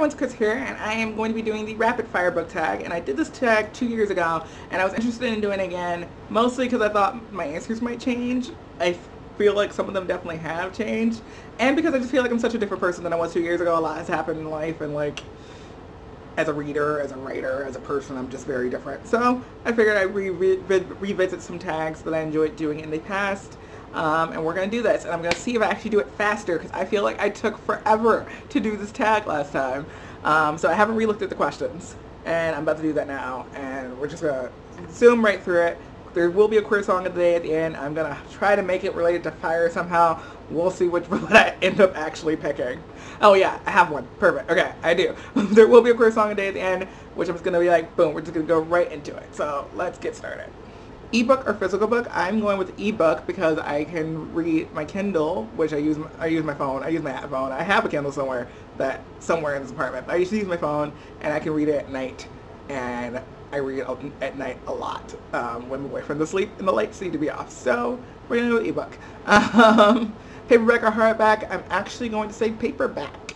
everyone, it's Chris here, and I am going to be doing the rapid fire book tag, and I did this tag two years ago, and I was interested in doing it again, mostly because I thought my answers might change. I feel like some of them definitely have changed, and because I just feel like I'm such a different person than I was two years ago. A lot has happened in life, and like, as a reader, as a writer, as a person, I'm just very different. So I figured I'd re re revisit some tags that I enjoyed doing in the past, um, and we're going to do this and I'm going to see if I actually do it faster because I feel like I took forever to do this tag last time. Um, so I haven't re-looked at the questions and I'm about to do that now and we're just going to zoom right through it. There will be a queer song of the day at the end. I'm going to try to make it related to fire somehow. We'll see which one I end up actually picking. Oh yeah I have one. Perfect. Okay I do. There will be a queer song of the day at the end which I'm just going to be like boom we're just going to go right into it. So let's get started ebook or physical book, I'm going with ebook because I can read my Kindle, which I use. I use my phone. I use my phone. I have a Kindle somewhere that somewhere in this apartment. I used to use my phone, and I can read it at night, and I read at night a lot um, when my boyfriend's asleep and the lights need to be off. So we're gonna go with ebook. Um, paperback or hardback? I'm actually going to say paperback.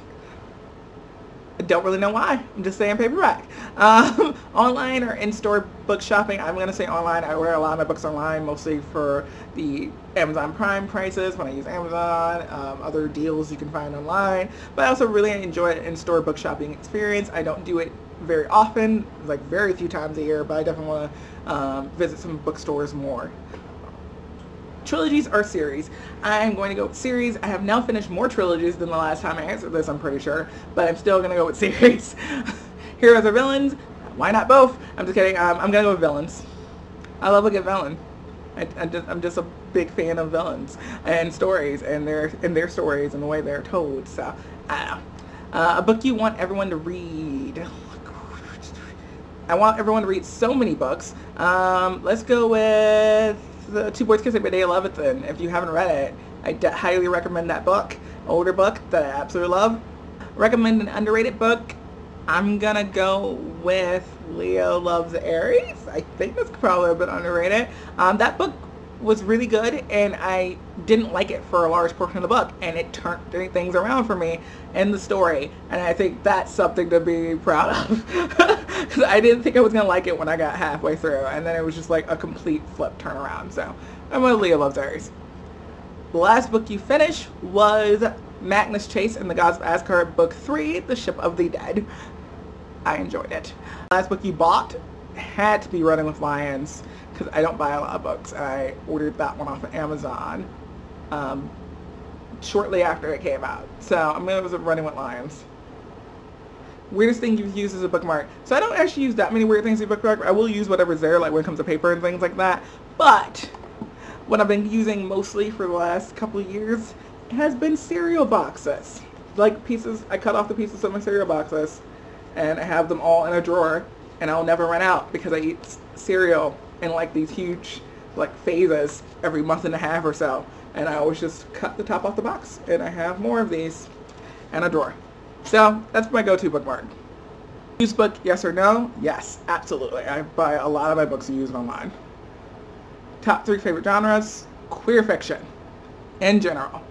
Don't really know why. I'm just saying paperback. Um, online or in-store book shopping, I'm going to say online. I order a lot of my books online, mostly for the Amazon Prime prices when I use Amazon, um, other deals you can find online. But I also really enjoy an in-store book shopping experience. I don't do it very often, like very few times a year, but I definitely want to um, visit some bookstores more trilogies or series. I'm going to go with series. I have now finished more trilogies than the last time I answered this, I'm pretty sure, but I'm still going to go with series. Heroes or villains? Why not both? I'm just kidding. Um, I'm going to go with villains. I love a good villain. I, I just, I'm just a big fan of villains and stories and their and their stories and the way they're told. So. Uh, a book you want everyone to read. I want everyone to read so many books. Um, let's go with the Two Boys Kissing by Levithan. If you haven't read it, I highly recommend that book. Older book that I absolutely love. Recommend an underrated book. I'm gonna go with Leo Loves Aries. I think that's probably a bit underrated. Um, that book was really good and I didn't like it for a large portion of the book and it turned things around for me in the story and I think that's something to be proud of because I didn't think I was gonna like it when I got halfway through and then it was just like a complete flip turnaround so I'm a Leo Loves Aries. The last book you finished was Magnus Chase and the Gods of Asgard book 3 The Ship of the Dead. I enjoyed it. The last book you bought had to be Running with Lions because I don't buy a lot of books. I ordered that one off of Amazon um, shortly after it came out. So I'm going to Running with Lions. Weirdest thing you've used as a bookmark. So I don't actually use that many weird things as a bookmark. I will use whatever's there, like when it comes to paper and things like that. But what I've been using mostly for the last couple years has been cereal boxes. Like pieces, I cut off the pieces of my cereal boxes and I have them all in a drawer and I'll never run out because I eat cereal in like these huge like phases every month and a half or so. And I always just cut the top off the box and I have more of these and a drawer. So that's my go-to bookmark. Used book, yes or no? Yes, absolutely. I buy a lot of my books used online. Top three favorite genres? Queer fiction, in general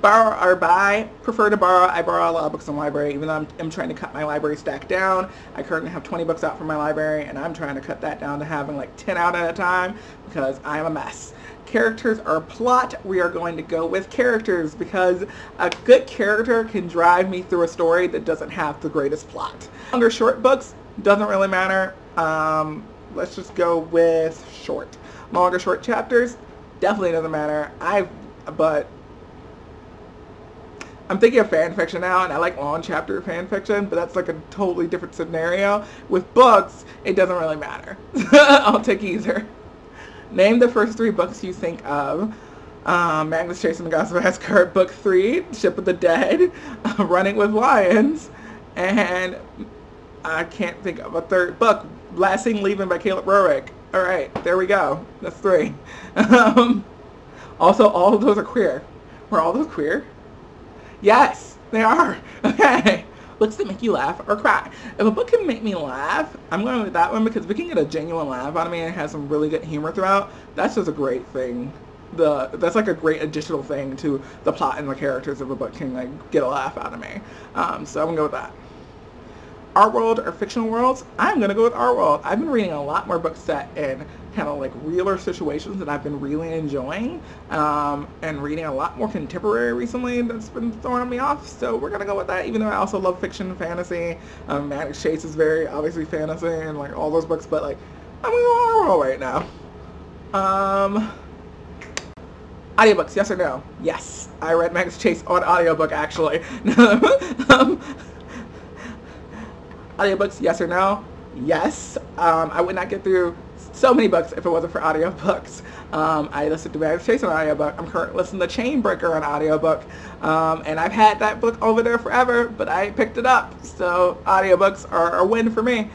borrow or buy, prefer to borrow. I borrow a lot of books from the library, even though I'm, I'm, trying to cut my library stack down. I currently have 20 books out from my library, and I'm trying to cut that down to having like 10 out at a time because I'm a mess. Characters or plot, we are going to go with characters because a good character can drive me through a story that doesn't have the greatest plot. Longer short books, doesn't really matter. Um, let's just go with short. Longer short chapters, definitely doesn't matter. I, but I'm thinking of fanfiction now, and I like long chapter fanfiction, but that's like a totally different scenario. With books, it doesn't really matter. I'll take either. Name the first three books you think of. Um, Magnus Chasing the of Asgard, Book 3, Ship of the Dead, Running with Lions, and I can't think of a third book, Last Seen Leaving by Caleb Roehrig. Alright, there we go. That's three. Um, also, all of those are queer. Were all those queer? Yes, they are. Okay. Books that make you laugh or cry. If a book can make me laugh, I'm going with that one because we can get a genuine laugh out of me and it has some really good humor throughout. That's just a great thing. The that's like a great additional thing to the plot and the characters of a book can like get a laugh out of me. Um, so I'm gonna go with that. art world or fictional worlds, I'm going to go with art world. I've been reading a lot more books set in kind of like realer situations that I've been really enjoying um, and reading a lot more contemporary recently that's been throwing me off. So we're going to go with that, even though I also love fiction and fantasy. Um, Chase is very obviously fantasy and like all those books, but like I'm going to right now. Um, audiobooks, yes or no? Yes. I read Magnus Chase on audiobook actually. um, audiobooks, yes or no? Yes. Um, I would not get through so many books if it wasn't for audiobooks. Um, I listened to Magnus Chase on audiobook. I'm currently listening to Chainbreaker on audiobook. Um, and I've had that book over there forever, but I picked it up. So audiobooks are a win for me.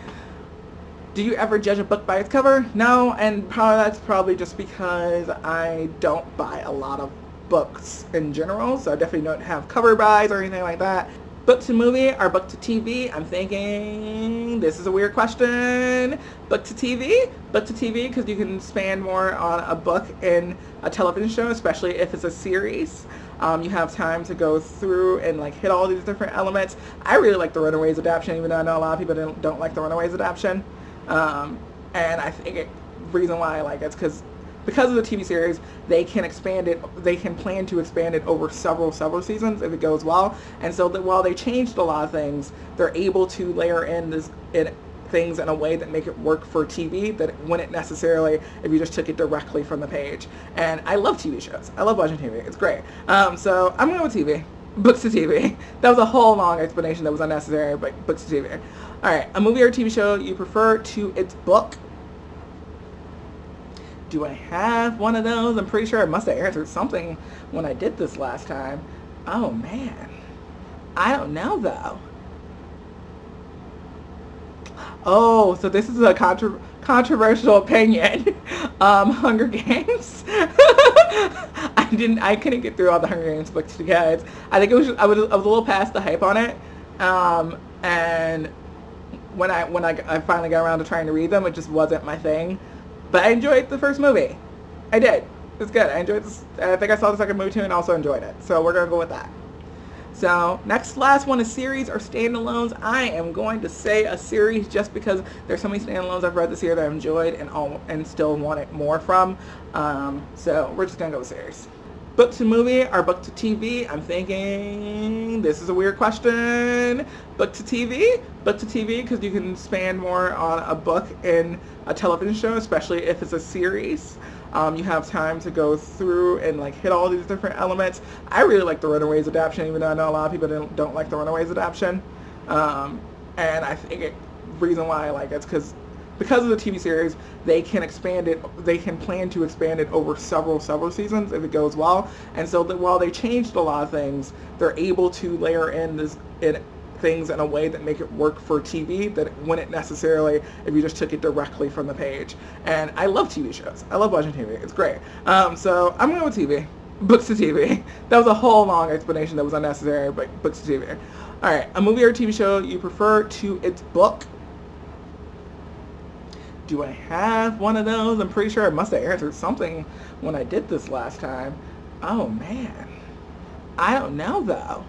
Do you ever judge a book by its cover? No, and probably that's probably just because I don't buy a lot of books in general, so I definitely don't have cover buys or anything like that. Book to movie or book to TV? I'm thinking this is a weird question. Book to TV? Book to TV because you can spend more on a book in a television show, especially if it's a series. Um, you have time to go through and like hit all these different elements. I really like the Runaways adaptation, even though I know a lot of people don't, like the Runaways adaptation. Um, and I think the reason why I like it's because because of the TV series, they can expand it. They can plan to expand it over several several seasons if it goes well. And so that while they changed a lot of things, they're able to layer in this in things in a way that make it work for TV that wouldn't necessarily if you just took it directly from the page. And I love TV shows. I love watching TV. It's great. Um, so I'm gonna go with TV. Books to TV. That was a whole long explanation that was unnecessary, but books to TV. All right, a movie or TV show you prefer to its book do I have one of those? I'm pretty sure I must have answered something when I did this last time. Oh man. I don't know though. Oh, so this is a controversial opinion. um, Hunger Games. I didn't. I couldn't get through all the Hunger Games books, guys. I think it was. Just, I was. I was a little past the hype on it. Um, and when I when I, I finally got around to trying to read them, it just wasn't my thing. But I enjoyed the first movie. I did. It's good. I enjoyed this. I think I saw the second movie too and also enjoyed it. So we're going to go with that. So next last one is series or standalones. I am going to say a series just because there's so many standalones I've read this year that I've enjoyed and all and still want it more from. Um, so we're just to go with series. Book to movie or book to TV? I'm thinking this is a weird question. Book to TV? Book to TV because you can spend more on a book in a television show, especially if it's a series. Um, you have time to go through and like hit all these different elements. I really like the Runaways adaptation, even though I know a lot of people don't, don't like the Runaways adaptation. Um, and I think the reason why I like it's because because of the TV series, they can expand it. They can plan to expand it over several several seasons if it goes well. And so that while they changed a lot of things, they're able to layer in this in things in a way that make it work for TV that wouldn't necessarily if you just took it directly from the page. And I love TV shows. I love watching TV. It's great. Um, so I'm going with TV. Books to TV. That was a whole long explanation that was unnecessary, but books to TV. All right, a movie or TV show you prefer to its book do I have one of those? I'm pretty sure I must have answered something when I did this last time. Oh man. I don't know though.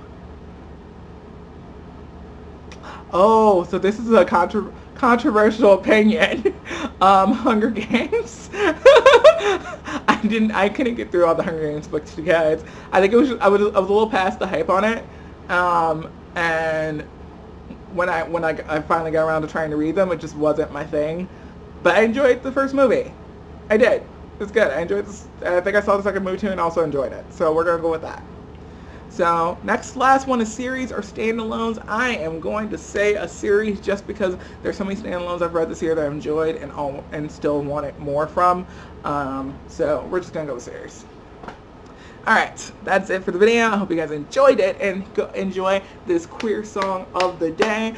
Oh, so this is a contra controversial opinion. um, Hunger Games. I didn't. I couldn't get through all the Hunger Games books, guys. I think it was. Just, I was. I was a little past the hype on it. Um, and when I when I, I finally got around to trying to read them, it just wasn't my thing. But I enjoyed the first movie. I did. It's good. I enjoyed this. I think I saw the second movie too and also enjoyed it. So we're going to go with that. So next last one is series or standalones. I am going to say a series just because there's so many standalones I've read this year that I've enjoyed and all, and still want it more from. Um, so we're just going to go with series. Alright, that's it for the video. I hope you guys enjoyed it and enjoy this queer song of the day.